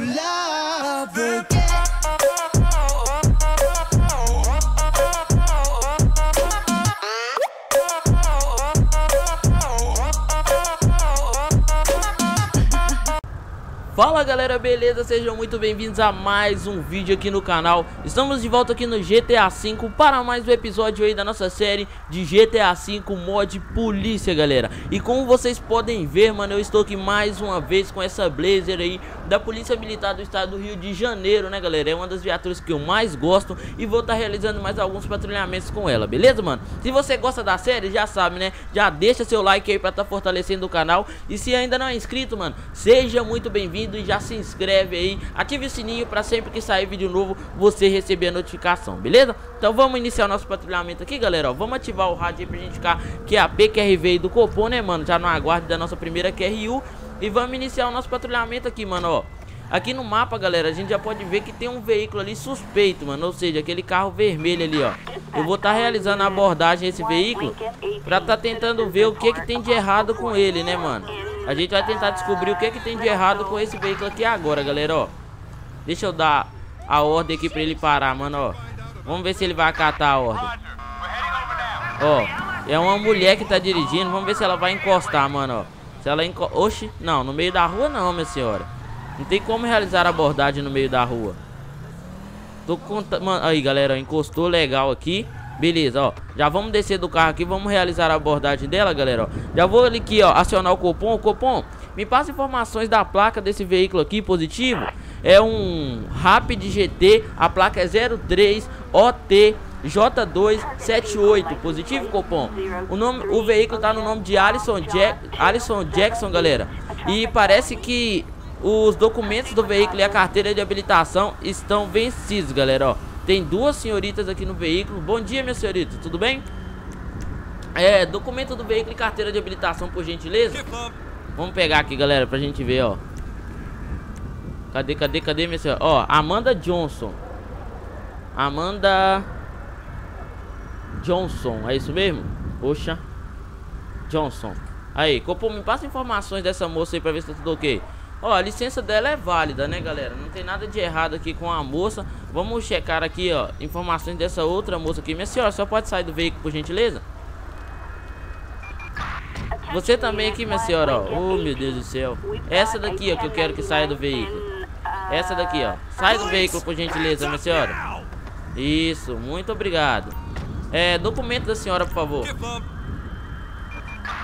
love the Fala galera, beleza? Sejam muito bem-vindos a mais um vídeo aqui no canal Estamos de volta aqui no GTA V para mais um episódio aí da nossa série de GTA V mod polícia, galera E como vocês podem ver, mano, eu estou aqui mais uma vez com essa Blazer aí da Polícia Militar do Estado do Rio de Janeiro, né, galera? É uma das viaturas que eu mais gosto e vou estar tá realizando mais alguns patrulhamentos com ela, beleza, mano? Se você gosta da série, já sabe, né? Já deixa seu like aí para estar tá fortalecendo o canal E se ainda não é inscrito, mano, seja muito bem-vindo e já se inscreve aí, ative o sininho para sempre que sair vídeo novo você receber a notificação, beleza? Então vamos iniciar o nosso patrulhamento aqui, galera, ó, vamos ativar o rádio aí pra gente ficar que é a PQRV do Copom, né, mano? Já no aguardo da nossa primeira QRU e vamos iniciar o nosso patrulhamento aqui, mano, ó. Aqui no mapa, galera, a gente já pode ver que tem um veículo ali suspeito, mano. Ou seja, aquele carro vermelho ali, ó. Eu vou estar tá realizando a abordagem desse veículo pra tá tentando ver o que que tem de errado com ele, né, mano. A gente vai tentar descobrir o que, que tem de errado com esse veículo aqui agora, galera, ó. Deixa eu dar a ordem aqui pra ele parar, mano, ó. Vamos ver se ele vai acatar a ordem. Ó, é uma mulher que tá dirigindo. Vamos ver se ela vai encostar, mano, ó. Se ela encosta... Oxi, não, no meio da rua não, minha senhora. Não tem como realizar abordagem no meio da rua. Tô contando... Aí, galera, encostou legal aqui. Beleza, ó. Já vamos descer do carro aqui, vamos realizar a abordagem dela, galera, ó. Já vou aqui, ó, acionar o cupom. Cupom, me passa informações da placa desse veículo aqui, positivo. É um Rapid GT, a placa é 03 OT J278, positivo, Copom. O nome, o veículo tá no nome de Alisson, Jack, Alisson Jackson, galera. E parece que os documentos do veículo e a carteira de habilitação estão vencidos, galera, ó. Tem duas senhoritas aqui no veículo. Bom dia, minha senhorita, tudo bem? É, documento do veículo e carteira de habilitação, por gentileza. Vamos pegar aqui, galera, pra gente ver, ó. Cadê, cadê, cadê, minha senhora? Ó, Amanda Johnson. Amanda Johnson, é isso mesmo? Poxa. Johnson. Aí, Copom, me passa informações dessa moça aí pra ver se tá tudo ok. Ó, a licença dela é válida, né, galera? Não tem nada de errado aqui com a moça. Vamos checar aqui, ó, informações dessa outra moça aqui. Minha senhora, só pode sair do veículo, por gentileza? Você também aqui, minha senhora, ó. Oh, meu Deus do céu. Essa daqui, ó, que eu quero que saia do veículo. Essa daqui, ó. Sai do veículo, por gentileza, minha senhora. Isso, muito obrigado. É, documento da senhora, por favor.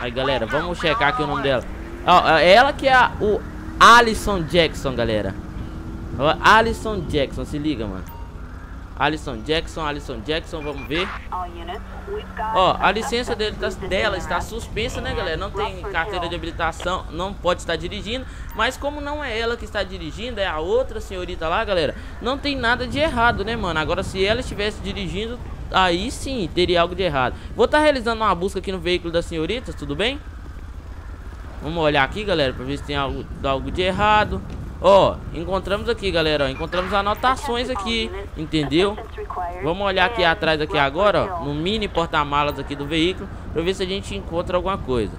Aí, galera, vamos checar aqui o nome dela. Ó, é ela que é a, o Alisson Jackson, galera. Alisson Jackson, se liga, mano. Alisson Jackson, Alisson Jackson, vamos ver. Ó, a licença dele, tá, dela está suspensa, né, galera? Não tem carteira de habilitação, não pode estar dirigindo. Mas como não é ela que está dirigindo, é a outra senhorita lá, galera. Não tem nada de errado, né, mano? Agora, se ela estivesse dirigindo, aí sim teria algo de errado. Vou estar realizando uma busca aqui no veículo das senhoritas, tudo bem? Vamos olhar aqui, galera, pra ver se tem algo, algo de errado. Ó, encontramos aqui, galera, ó, encontramos anotações aqui, entendeu? Vamos olhar aqui atrás aqui agora, ó, no mini porta-malas aqui do veículo, pra ver se a gente encontra alguma coisa.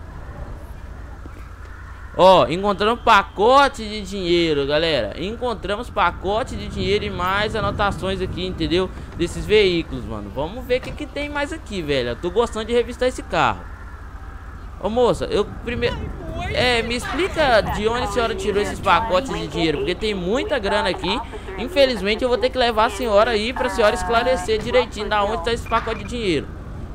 Ó, encontramos pacote de dinheiro, galera. Encontramos pacote de dinheiro e mais anotações aqui, entendeu? Desses veículos, mano. Vamos ver o que, que tem mais aqui, velho. Eu tô gostando de revistar esse carro. Ô, moça, eu primeiro... É, me explica de onde a senhora tirou esses pacotes de dinheiro, porque tem muita grana aqui. Infelizmente eu vou ter que levar a senhora aí pra senhora esclarecer direitinho da onde tá esse pacote de dinheiro.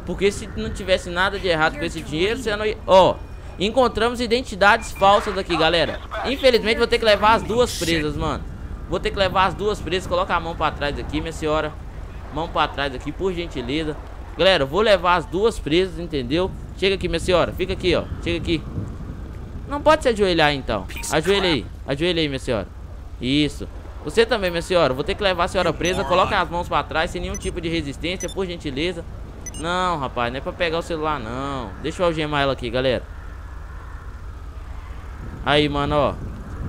Porque se não tivesse nada de errado com esse dinheiro, você não ia... Ó, encontramos identidades falsas aqui, galera. Infelizmente vou ter que levar as duas presas, mano. Vou ter que levar as duas presas. Coloca a mão pra trás aqui, minha senhora. Mão pra trás aqui, por gentileza. Galera, vou levar as duas presas, entendeu? Chega aqui, minha senhora. Fica aqui, ó. Chega aqui. Não pode se ajoelhar, então. Ajoelha aí. Ajoelha aí, minha senhora. Isso. Você também, minha senhora. Vou ter que levar a senhora presa. Coloque as mãos pra trás, sem nenhum tipo de resistência, por gentileza. Não, rapaz. Não é pra pegar o celular, não. Deixa eu algemar ela aqui, galera. Aí, mano, ó.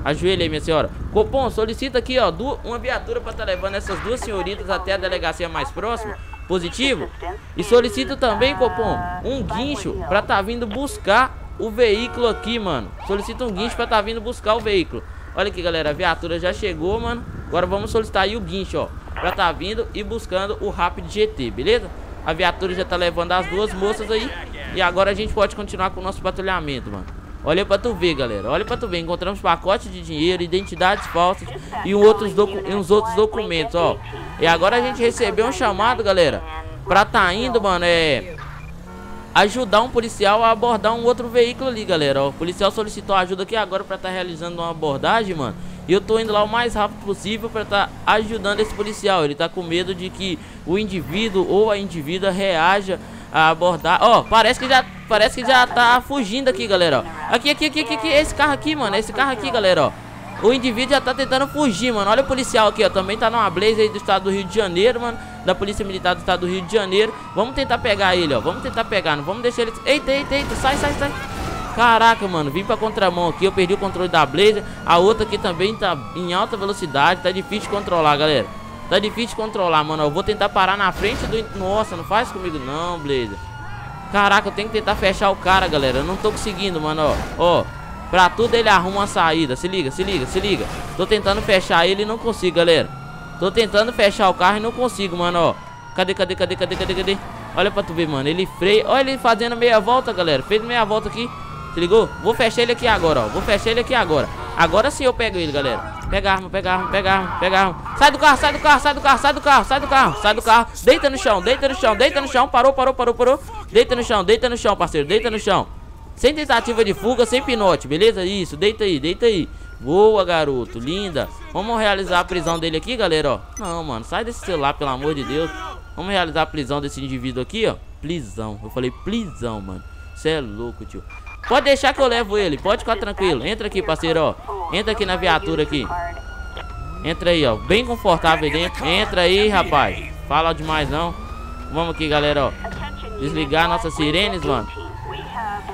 Ajoelha aí, minha senhora. Copom, solicita aqui, ó, uma viatura pra estar tá levando essas duas senhoritas até a delegacia mais próxima. Positivo. E solicito também, Copom, um guincho pra tá vindo buscar o veículo aqui, mano. Solicita um guincho pra tá vindo buscar o veículo. Olha aqui, galera, a viatura já chegou, mano. Agora vamos solicitar aí o guincho, ó. Pra tá vindo e buscando o Rapid GT, beleza? A viatura já tá levando as duas moças aí. E agora a gente pode continuar com o nosso patrulhamento, mano. Olha pra tu ver, galera. Olha pra tu ver. Encontramos pacotes de dinheiro, identidades falsas e, outros e uns outros documentos, ó. E agora a gente recebeu um chamado, galera. Pra tá indo, mano, é... Ajudar um policial a abordar um outro veículo ali, galera. Ó, o policial solicitou ajuda aqui agora pra tá realizando uma abordagem, mano. E eu tô indo lá o mais rápido possível pra tá ajudando esse policial. Ele tá com medo de que o indivíduo ou a indivídua reaja a abordar. Ó, oh, parece que já parece que já tá fugindo aqui, galera, ó. Aqui, aqui, aqui, aqui, aqui, esse carro aqui, mano, esse carro aqui, galera, ó. O indivíduo já tá tentando fugir, mano. Olha o policial aqui, ó. Também tá numa blaze aí do estado do Rio de Janeiro, mano. Da Polícia Militar do estado do Rio de Janeiro. Vamos tentar pegar ele, ó. Vamos tentar pegar, não vamos deixar ele... Eita, eita, eita. Sai, sai, sai. Caraca, mano, vim pra contramão aqui, eu perdi o controle da Blazer A outra aqui também tá em alta velocidade, tá difícil de controlar, galera Tá difícil de controlar, mano, eu vou tentar parar na frente do... Nossa, não faz comigo não, Blazer Caraca, eu tenho que tentar fechar o cara, galera Eu não tô conseguindo, mano, ó Ó, pra tudo ele arruma uma saída Se liga, se liga, se liga Tô tentando fechar ele e não consigo, galera Tô tentando fechar o carro e não consigo, mano, ó Cadê, cadê, cadê, cadê, cadê, cadê? Olha pra tu ver, mano Ele freia Olha ele fazendo meia volta, galera Fez meia volta aqui se ligou? Vou fechar ele aqui agora, ó. Vou fechar ele aqui agora. Agora sim eu pego ele, galera. Pega arma, pega arma, pega arma, pega arma. Sai do carro, sai do carro, sai do carro, sai do carro, sai do carro, sai do carro. Deita no chão, deita no chão, deita no chão. Parou, parou, parou, parou. Deita no chão, deita no chão, parceiro. Deita no chão. Sem tentativa de fuga, sem pinote, beleza? Isso, deita aí, deita aí. Boa, garoto, linda. Vamos realizar a prisão dele aqui, galera, ó. Não, mano, sai desse celular, pelo amor de Deus. Vamos realizar a prisão desse indivíduo aqui, ó. Prisão. Eu falei prisão, mano. Você é louco, tio. Pode deixar que eu levo ele. Pode ficar tranquilo. Entra aqui, parceiro, ó. Entra aqui na viatura aqui. Entra aí, ó. Bem confortável dentro. Entra aí, rapaz. Fala demais, não. Vamos aqui, galera, ó. Desligar nossas sirenes, mano.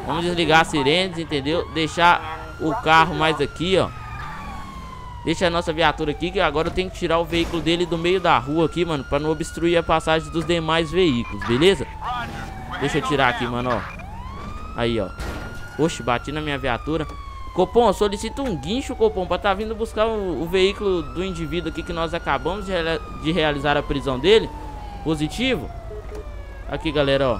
Vamos desligar as sirenes, entendeu? Deixar o carro mais aqui, ó. Deixa a nossa viatura aqui, que agora eu tenho que tirar o veículo dele do meio da rua aqui, mano. Pra não obstruir a passagem dos demais veículos, beleza? Deixa eu tirar aqui, mano, ó. Aí, ó. Oxe, bati na minha viatura. Copom, solicito um guincho, Copom, pra tá vindo buscar o, o veículo do indivíduo aqui que nós acabamos de, de, realizar a prisão dele. Positivo. Aqui, galera, ó.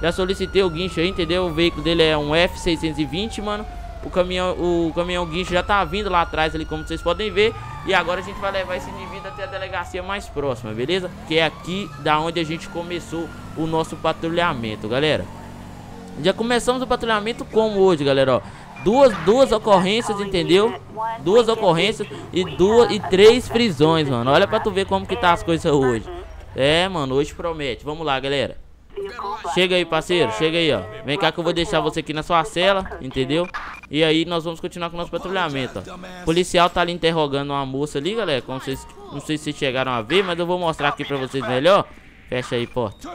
Já solicitei o guincho aí, entendeu? O veículo dele é um F620, mano. O caminhão, o caminhão guincho já tá vindo lá atrás ali, como vocês podem ver. E agora a gente vai levar esse indivíduo até a delegacia mais próxima, beleza? Que é aqui da onde a gente começou o nosso patrulhamento, galera. Já começamos o patrulhamento como hoje, galera, ó. Duas, duas ocorrências, entendeu? Duas ocorrências e duas e três prisões, mano. Olha pra tu ver como que tá as coisas hoje. É, mano, hoje promete. Vamos lá, galera. Chega aí, parceiro, chega aí, ó. Vem cá que eu vou deixar você aqui na sua cela, entendeu? E aí nós vamos continuar com o nosso patrulhamento, ó. O policial tá ali interrogando uma moça ali, galera. Como vocês, não sei se chegaram a ver, mas eu vou mostrar aqui pra vocês melhor. Fecha aí, porta.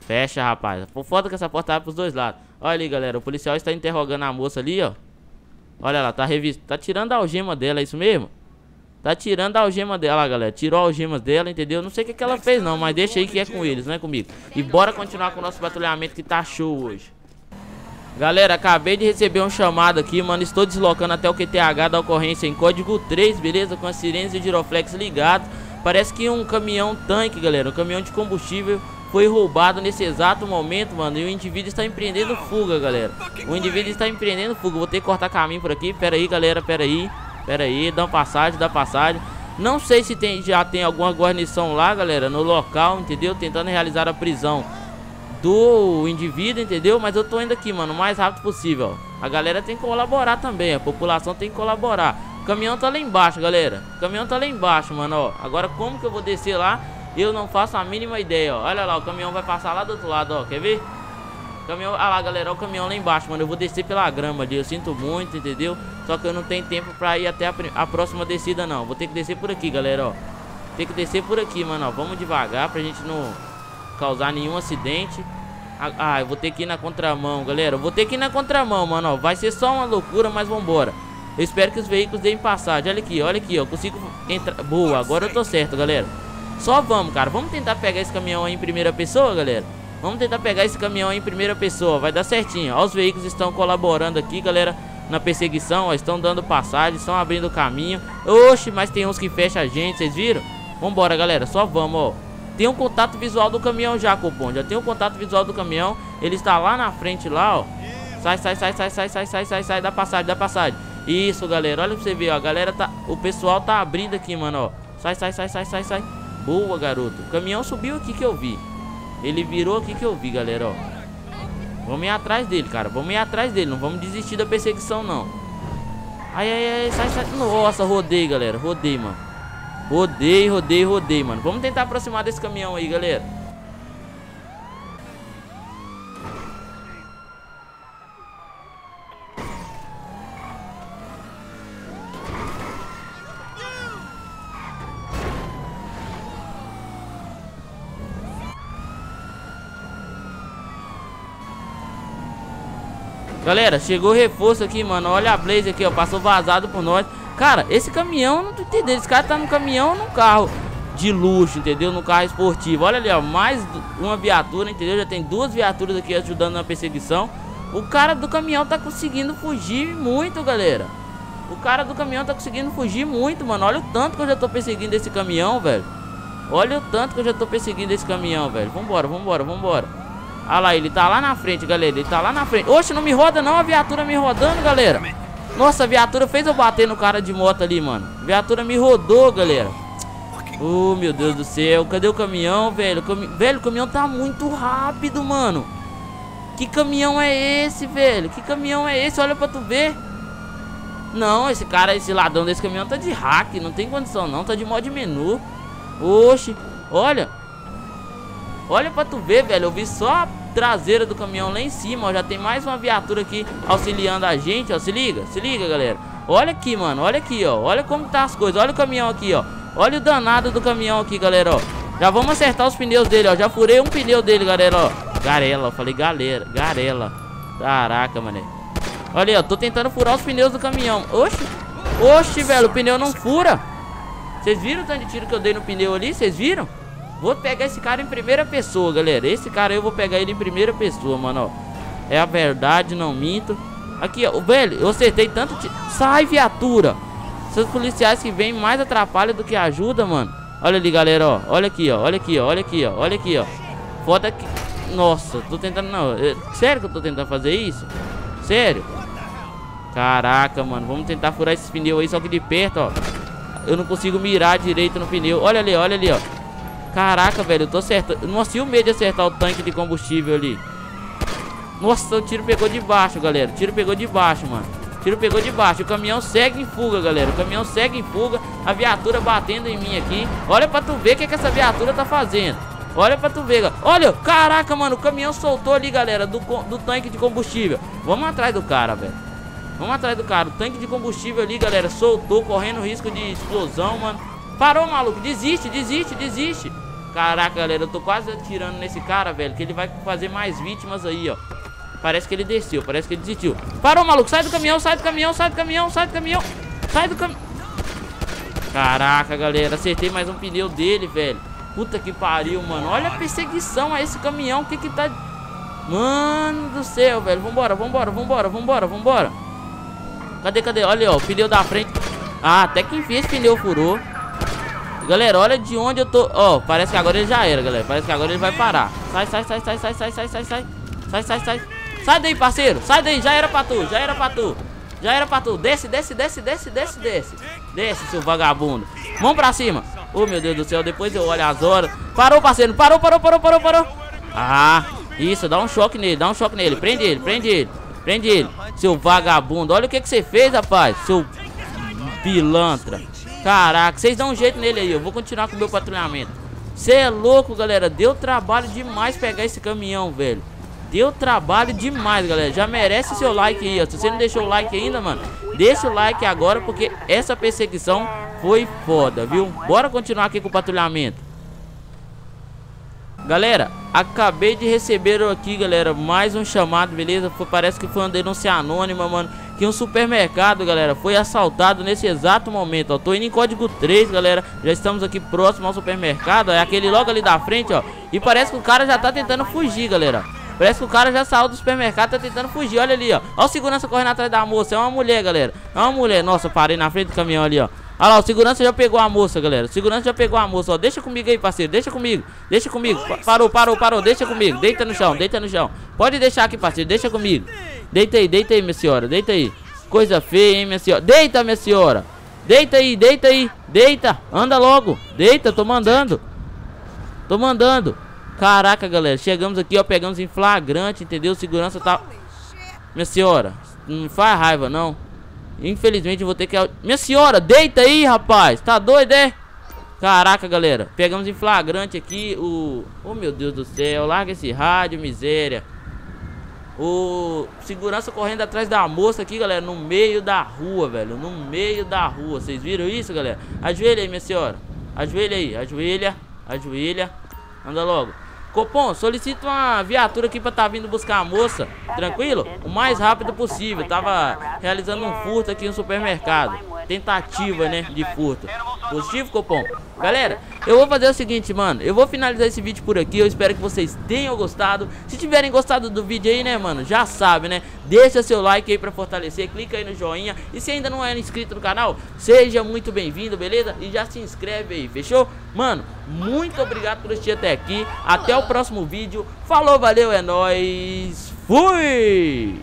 Fecha, rapaz. Foda que essa porta abre pros dois lados. Olha ali, galera. O policial está interrogando a moça ali, ó. Olha lá, tá revista. Tá tirando a algema dela, é isso mesmo? Tá tirando a algema dela, galera. Tirou a algema dela, entendeu? Não sei o que, que ela fez, não. Mas deixa aí que é com eles, não é comigo. E bora continuar com o nosso patrulhamento que tá show hoje. Galera, acabei de receber um chamado aqui, mano. Estou deslocando até o QTH da ocorrência em código 3, beleza? Com as sirenes e o giroflex ligados. Parece que um caminhão tanque, galera. Um caminhão de combustível foi roubado nesse exato momento, mano. E o indivíduo está empreendendo fuga, galera. O indivíduo está empreendendo fuga. Vou ter que cortar caminho por aqui. Pera aí, galera. Pera aí. Pera aí. Dá passagem, dá passagem. Não sei se tem, já tem alguma guarnição lá, galera, no local, entendeu? Tentando realizar a prisão do indivíduo, entendeu? Mas eu tô indo aqui, mano, o mais rápido possível. A galera tem que colaborar também, a população tem que colaborar. O caminhão tá lá embaixo, galera. O caminhão tá lá embaixo, mano, ó. Agora como que eu vou descer lá eu não faço a mínima ideia, ó. Olha lá, o caminhão vai passar lá do outro lado, ó. Quer ver? Caminhão, ah lá, galera, o caminhão lá embaixo, mano. Eu vou descer pela grama ali. Eu sinto muito, entendeu? Só que eu não tenho tempo pra ir até a, a próxima descida, não. Vou ter que descer por aqui, galera, ó. Tem que descer por aqui, mano, ó. Vamos devagar pra gente não causar nenhum acidente. Ah, ah, eu vou ter que ir na contramão, galera. Eu vou ter que ir na contramão, mano, ó. Vai ser só uma loucura, mas vambora. Eu espero que os veículos deem passagem. Olha aqui, olha aqui, ó. Consigo entrar. Boa, agora eu tô certo, galera. Só vamos, cara. Vamos tentar pegar esse caminhão aí em primeira pessoa, galera. Vamos tentar pegar esse caminhão em primeira pessoa. Vai dar certinho. Ó, os veículos estão colaborando aqui, galera. na perseguição, ó, estão dando passagem, estão abrindo caminho. Oxe, mas tem uns que fecham a gente, vocês viram? Vambora, galera, só vamos, ó. Tem um contato visual do caminhão já, Copom. Já tem um contato visual do caminhão. Ele está lá na frente, lá, ó. Sai, sai, sai, sai, sai, sai, sai, sai, sai, dá passagem, dá passagem. Isso, galera, olha pra você ver, ó. A galera tá. O pessoal tá abrindo aqui, mano, ó. Sai, sai, sai, sai, sai, sai. Boa, garoto. O caminhão subiu aqui que eu vi. Ele virou aqui que eu vi, galera, ó. Vamos ir atrás dele, cara. Vamos ir atrás dele. Não vamos desistir da perseguição, não. Ai, ai, ai. Sai, sai. Nossa, rodei, galera. Rodei, mano. Rodei, rodei, rodei, mano. Vamos tentar aproximar desse caminhão aí, galera. Galera, chegou reforço aqui, mano. Olha a Blaze aqui, ó. Passou vazado por nós. Cara, esse caminhão, não tô entendendo. Esse cara tá no caminhão num carro de luxo, entendeu? No carro esportivo. Olha ali, ó. Mais uma viatura, entendeu? Já tem duas viaturas aqui ajudando na perseguição. O cara do caminhão tá conseguindo fugir muito, galera. O cara do caminhão tá conseguindo fugir muito, mano. Olha o tanto que eu já tô perseguindo esse caminhão, velho. Olha o tanto que eu já tô perseguindo esse caminhão, velho. Vambora, vambora, vambora. Olha lá, ele tá lá na frente, galera. Ele tá lá na frente. Oxe, não me roda não, a viatura me rodando, galera. Nossa, a viatura fez eu bater no cara de moto ali, mano. A viatura me rodou, galera. Oh, meu Deus do céu. Cadê o caminhão, velho? Cami... Velho, o caminhão tá muito rápido, mano. Que caminhão é esse, velho? Que caminhão é esse? Olha pra tu ver. Não, esse cara, esse ladrão desse caminhão tá de hack. Não tem condição, não. Tá de modo de menu. Oxe, olha. Olha pra tu ver, velho. Eu vi só a traseira do caminhão lá em cima, ó. Já tem mais uma viatura aqui auxiliando a gente, ó. Se liga, se liga, galera. Olha aqui, mano. Olha aqui, ó. Olha como tá as coisas. Olha o caminhão aqui, ó. Olha o danado do caminhão aqui, galera, ó. Já vamos acertar os pneus dele, ó. Já furei um pneu dele, galera, ó. Garela, falei galera. Garela. Caraca, mané. Olha aí, ó. Tô tentando furar os pneus do caminhão. Oxe. Oxe, velho. O pneu não fura. Vocês viram o tanto de tiro que eu dei no pneu ali? Vocês viram? Vou pegar esse cara em primeira pessoa, galera. Esse cara eu vou pegar ele em primeira pessoa, mano, ó. É a verdade, não minto. Aqui, ó. Velho, eu acertei tanto... Sai, viatura! Seus policiais que vêm mais atrapalham do que ajuda, mano. Olha ali, galera, ó. Olha aqui, ó. Olha aqui, ó. Olha aqui, ó. Olha aqui, ó. Foda aqui. Nossa, tô tentando... Não, é, sério que eu tô tentando fazer isso? Sério? Caraca, mano. Vamos tentar furar esses pneus aí, só que de perto, ó. Eu não consigo mirar direito no pneu. Olha ali, olha ali, ó. Caraca, velho, eu tô acertando. Nossa, e o medo de acertar o tanque de combustível ali? Nossa, o tiro pegou de baixo, galera. O tiro pegou de baixo, mano. O tiro pegou de baixo. O caminhão segue em fuga, galera. O caminhão segue em fuga. A viatura batendo em mim aqui. Olha pra tu ver o que, que essa viatura tá fazendo. Olha pra tu ver, galera. Olha, caraca, mano. O caminhão soltou ali, galera, do, do tanque de combustível. Vamos atrás do cara, velho. Vamos atrás do cara. O tanque de combustível ali, galera, soltou, correndo risco de explosão, mano. Parou, maluco. Desiste, desiste, desiste. Caraca, galera, eu tô quase atirando nesse cara, velho, que ele vai fazer mais vítimas aí, ó. Parece que ele desceu, parece que ele desistiu. Parou, maluco, sai do caminhão, sai do caminhão, sai do caminhão, sai do caminhão. Sai do caminhão. Caraca, galera, acertei mais um pneu dele, velho. Puta que pariu, mano. Olha a perseguição a esse caminhão, o que que tá... Mano do céu, velho. Vambora, vambora, vambora, vambora, vambora. Cadê, cadê? Olha, ó, o pneu da frente. Ah, até que enfim esse pneu furou. Galera, olha de onde eu tô. Ó, oh, parece que agora ele já era, galera. Parece que agora ele vai parar. Sai, sai, sai, sai, sai, sai, sai, sai, sai. Sai, sai, sai. Sai daí, parceiro. Sai daí, já era pra tu, já era pra tu. Já era pra tu. Desce, desce, desce, desce, desce, desce. Desce, seu vagabundo. Vamos pra cima. Oh, meu Deus do céu Depois eu olho as horas. Parou, parceiro. Parou, parou, parou, parou, parou. Ah, isso Dá um choque nele Dá um choque nele. Prende ele, prende ele Prende ele. Seu vagabundo. Olha o que que você fez, rapaz. Seu pilantra Caraca, vocês dão um jeito nele aí, eu vou continuar com o meu patrulhamento. Você é louco, galera. Deu trabalho demais pegar esse caminhão, velho. Deu trabalho demais, galera. Já merece seu like aí, ó. Se você não deixou o like ainda, mano, deixa o like agora, porque essa perseguição foi foda, viu? Bora continuar aqui com o patrulhamento. Galera, acabei de receber aqui, galera, mais um chamado, beleza? Foi, parece que foi uma denúncia anônima, mano. Que um supermercado, galera, foi assaltado nesse exato momento, ó. Tô indo em código 3, galera. Já estamos aqui próximo ao supermercado. É aquele logo ali da frente, ó. E parece que o cara já tá tentando fugir, galera. Parece que o cara já saiu do supermercado, tá tentando fugir. Olha ali, ó. Olha o segurança correndo atrás da moça. É uma mulher, galera. É uma mulher. Nossa, parei na frente do caminhão ali, ó. Olha lá, o segurança já pegou a moça, galera. O segurança já pegou a moça, ó. Deixa comigo aí, parceiro. Deixa comigo. Deixa comigo. Parou, parou, parou. Deixa comigo. Deita no chão, deita no chão. Pode deixar aqui, parceiro. Deixa comigo. Deita aí, deita aí, minha senhora. Deita aí. Coisa feia, hein, minha senhora. Deita, minha senhora. Deita aí, deita aí. Deita. Anda logo. Deita, tô mandando. Tô mandando. Caraca, galera. Chegamos aqui, ó. Pegamos em flagrante, entendeu? Segurança tá... Minha senhora. Não faz raiva, não. Infelizmente eu vou ter que... Minha senhora, deita aí, rapaz. Tá doido, é? Caraca, galera. Pegamos em flagrante aqui o... Oh, meu Deus do céu. Larga esse rádio, miséria. O segurança correndo atrás da moça aqui, galera, no meio da rua, velho. No meio da rua. Vocês viram isso, galera? Ajoelha aí, minha senhora. Ajoelha aí. Ajoelha. Ajoelha. Anda logo. Copom, solicita uma viatura aqui pra tá vindo buscar a moça, tranquilo? O mais rápido possível. Tava realizando um furto aqui no supermercado. Tentativa, né, de furto. Positivo, Copom? Galera, eu vou fazer o seguinte, mano. Eu vou finalizar esse vídeo por aqui. Eu espero que vocês tenham gostado. Se tiverem gostado do vídeo aí, né, mano, já sabe, né? Deixa seu like aí pra fortalecer. Clica aí no joinha. E se ainda não é inscrito no canal, seja muito bem-vindo, beleza? E já se inscreve aí, fechou? Mano, muito obrigado por assistir até aqui. Até o próximo vídeo. Falou, valeu, é nóis. Fui!